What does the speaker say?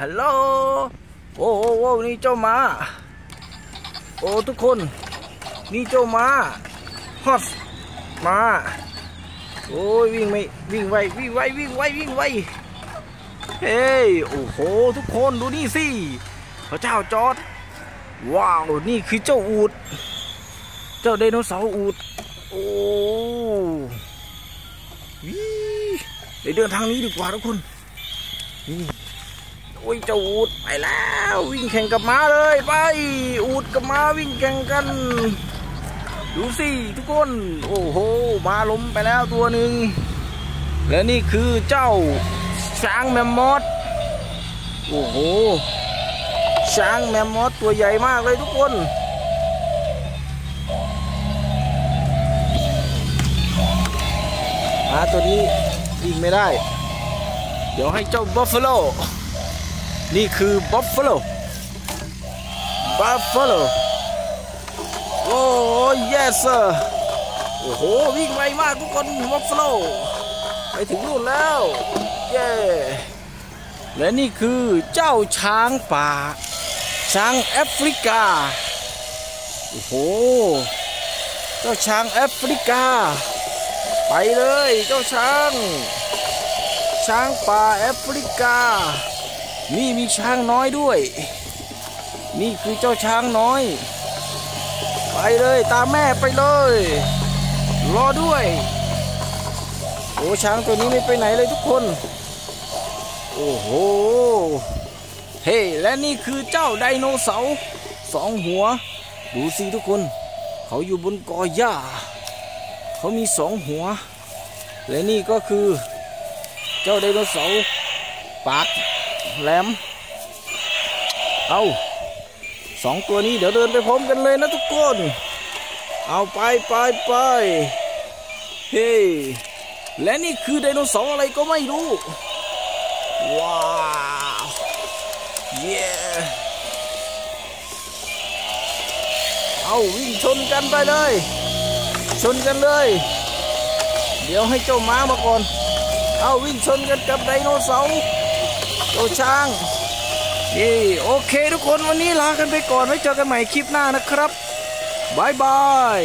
ฮัลโหล โอ้โอ้นี่เจ้าหมา โอ้ทุกคน นี่เจ้าหมาฮอสมา โอ้ยวิ่งไม่วิ่งไววิ่งไววิ่งไววิ่งไว เฮ้ย โอ้โห ทุกคนดูนี่สิ พระเจ้าจอด ว้าว นี่คือเจ้าอูด เจ้าไดโนเสาร์อูด โอ้วิเดี๋ยวเดินทางนี้ดีกว่าทุกคนนี่ อ้ยเจ้าอูดไปแล้ว วิ่งแข่งกับม้าเลยไป อูดกับม้าวิ่งแข่งกัน ดูสิทุกคน โอ้โหม้าล้มไปแล้วตัวหนึ่งและนี่คือเจ้าช้างแมมมอสโอ้โหช้างแมมมอสตัวใหญ่มากเลยทุกคนม้าตัวนี้วิ่งไม่ได้ เดี๋ยวให้เจ้า buffalo นี่คือ buffalo buffalo โอ้ย yes sir โอ้โห วิ่งไวมากทุกคน buffalo ไปถึงนู่นแล้ว เย้ และนี่คือเจ้าช้างป่า ช้างแอฟริกา โอ้โห เจ้าช้างแอฟริกา ไปเลยเจ้าช้าง ช้างป่าแอฟริกา นี่มีช้างน้อยด้วย นี่คือเจ้าช้างน้อย ไปเลยตามแม่ไปเลย รอด้วยโอ้ช้างตัวนี้ไม่ไปไหนเลยทุกคน โอ้โหเฮ้และนี่คือเจ้าไดโนเสาร์สองหัว ดูสิทุกคน เขาอยู่บนกอหญ้า เขามีสองหัว และนี่ก็คือ เจ้าไดโนเสาร์ปาก แหลม เอาสองตัวนี้เดี๋ยวเดินไปพร้อมกันเลยนะทุกคน เอาไปไปไปเฮ้และนี่คือไดโนเสาร์อะไรก็ไม่รู้ ว้าวเย้เอาวิ่งชนกันไปเลย ชนกันเลย เดี๋ยวให้เจ้าม้ามาก่อน เอาวิ่งชนกันกับไดโนเสาร์ โตช้างนี่โอเคทุกคนวันนี้ลากันไปก่อนไว้เจอกันใหม่คลิปหน้านะครับบายบาย